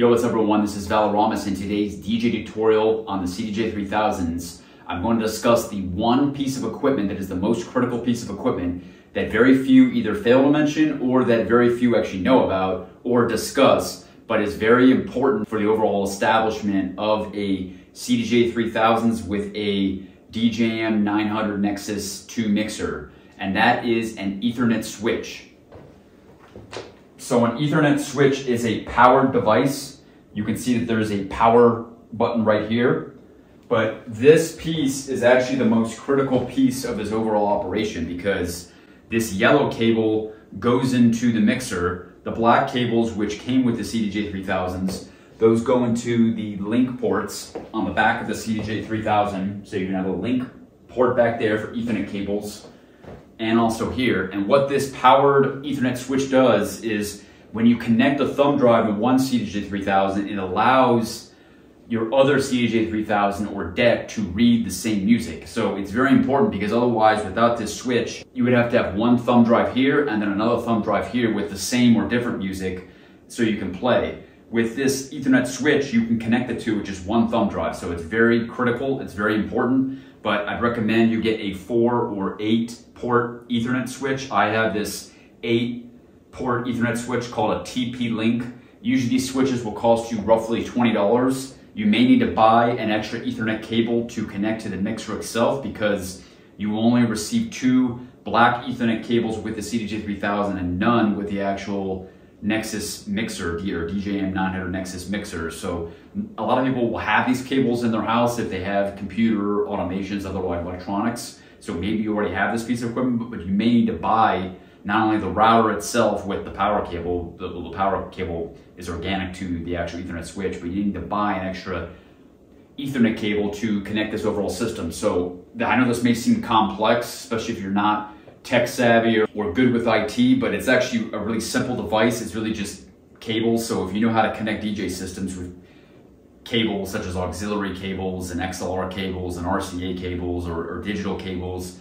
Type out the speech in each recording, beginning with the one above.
Yo, what's up everyone? This is Valoramous and today's DJ tutorial on the CDJ 3000s. I'm going to discuss the one piece of equipment that is the most critical piece of equipment that very few either fail to mention or that very few actually know about or discuss, but is very important for the overall establishment of a CDJ 3000s with a DJM 900 Nexus 2 mixer, and that is an Ethernet switch. So an Ethernet switch is a powered device. You can see that there's a power button right here. But this piece is actually the most critical piece of this overall operation because this yellow cable goes into the mixer. The black cables, which came with the CDJ 3000s, those go into the link ports on the back of the CDJ 3000. So you can have a link port back there for Ethernet cables and also here. And what this powered Ethernet switch does is when you connect a thumb drive in one CDJ 3000, it allows your other CDJ 3000 or deck to read the same music. So it's very important because otherwise without this switch, you would have to have one thumb drive here and then another thumb drive here with the same or different music so you can play. With this ethernet switch, you can connect the two with just one thumb drive. So it's very critical, it's very important, but I'd recommend you get a four or eight port ethernet switch. I have this eight port ethernet switch called a TP-Link. Usually these switches will cost you roughly $20. You may need to buy an extra ethernet cable to connect to the mixer itself because you will only receive two black ethernet cables with the CDJ 3000 and none with the actual Nexus mixer or DJM 900 Nexus mixer. So a lot of people will have these cables in their house if they have computer automations, other electronics. So maybe you already have this piece of equipment, but you may need to buy not only the router itself with the power cable, the, the power cable is organic to the actual ethernet switch, but you need to buy an extra ethernet cable to connect this overall system. So I know this may seem complex, especially if you're not tech savvy or, or good with IT, but it's actually a really simple device. It's really just cables. So if you know how to connect DJ systems with cables such as auxiliary cables and XLR cables and RCA cables or, or digital cables,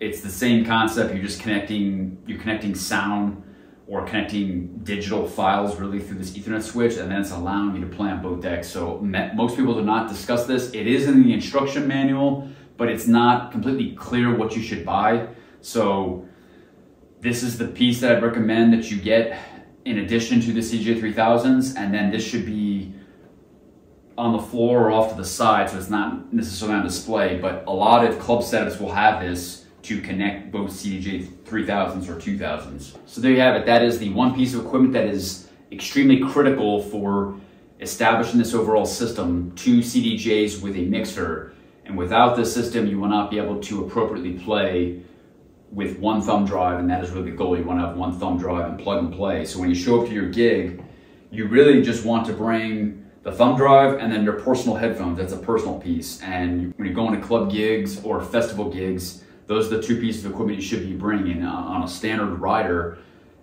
it's the same concept. You're just connecting, you're connecting sound or connecting digital files really through this ethernet switch and then it's allowing you to play on both decks. So most people do not discuss this. It is in the instruction manual, but it's not completely clear what you should buy. So this is the piece that I'd recommend that you get in addition to the CDJ 3000s. And then this should be on the floor or off to the side. So it's not necessarily on display, but a lot of club setups will have this to connect both CDJ 3000s or 2000s. So there you have it. That is the one piece of equipment that is extremely critical for establishing this overall system, two CDJs with a mixer. And without this system, you will not be able to appropriately play with one thumb drive, and that is really the goal. You want to have one thumb drive and plug and play. So when you show up to your gig, you really just want to bring the thumb drive and then your personal headphones. That's a personal piece. And when you're going to club gigs or festival gigs, those are the two pieces of equipment you should be bringing. Uh, on a standard rider,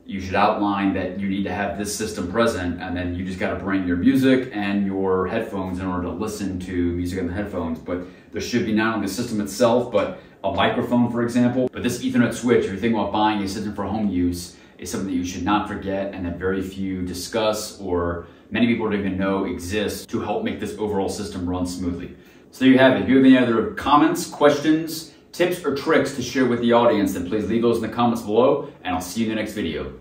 you should outline that you need to have this system present and then you just got to bring your music and your headphones in order to listen to music in the headphones. But there should be not only the system itself, but a microphone, for example. But this ethernet switch, if you're thinking about buying a system for home use, is something that you should not forget and that very few discuss or many people don't even know exists to help make this overall system run smoothly. So there you have it. If you have any other comments, questions, tips, or tricks to share with the audience, then please leave those in the comments below, and I'll see you in the next video.